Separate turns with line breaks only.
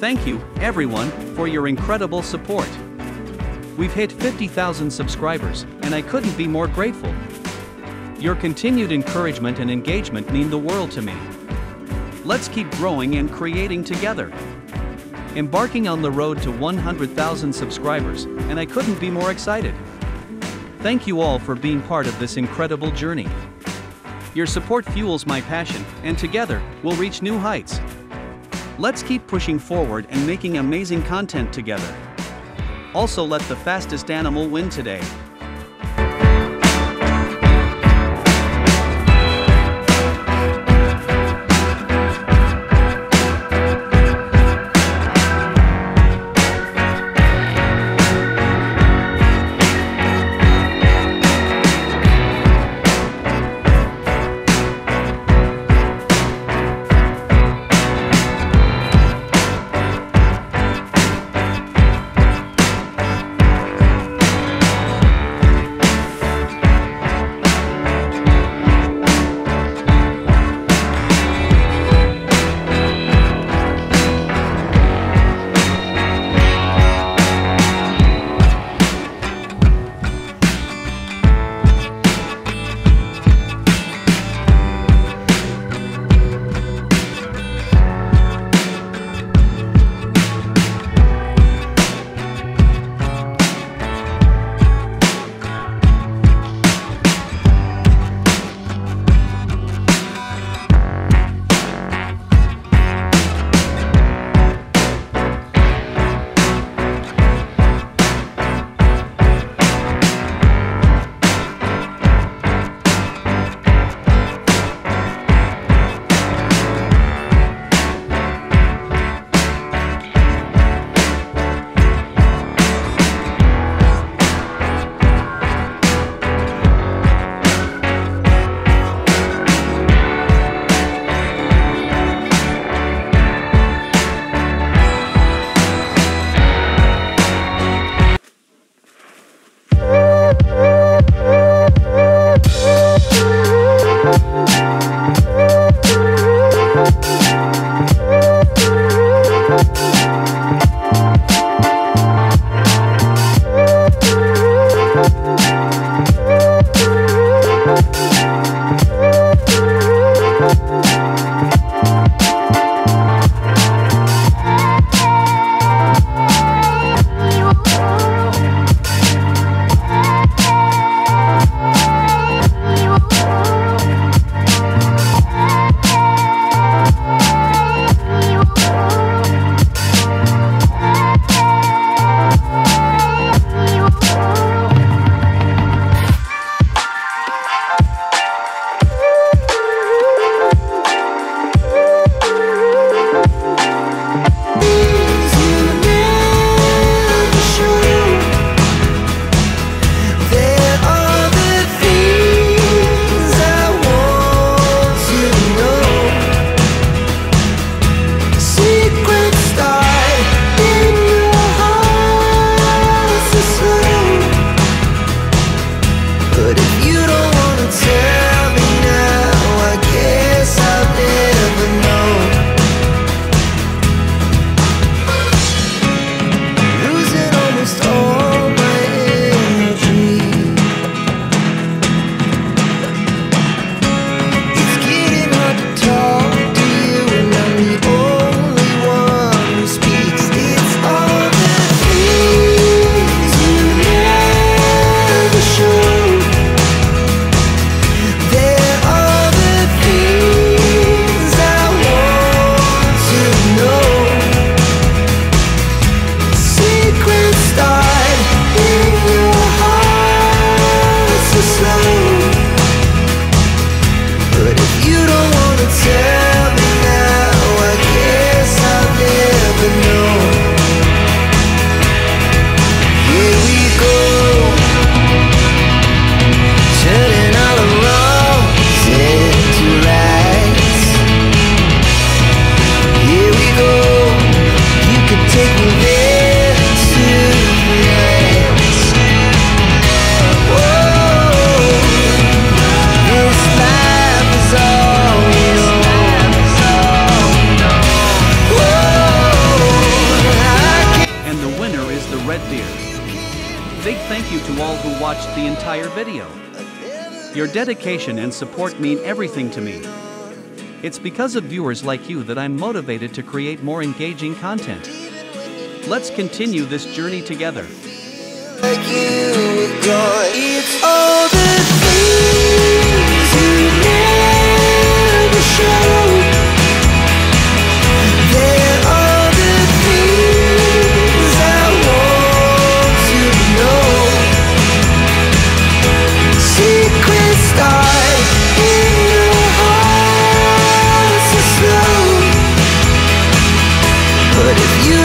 Thank you, everyone, for your incredible support. We've hit 50,000 subscribers, and I couldn't be more grateful. Your continued encouragement and engagement mean the world to me. Let's keep growing and creating together. Embarking on the road to 100,000 subscribers, and I couldn't be more excited. Thank you all for being part of this incredible journey. Your support fuels my passion, and together, we'll reach new heights. Let's keep pushing forward and making amazing content together. Also, let the fastest animal win today.
You to all who watched the entire video. Your dedication and support mean everything to me. It's because of viewers like you that I'm motivated to create more engaging content. Let's continue this journey together.
But if you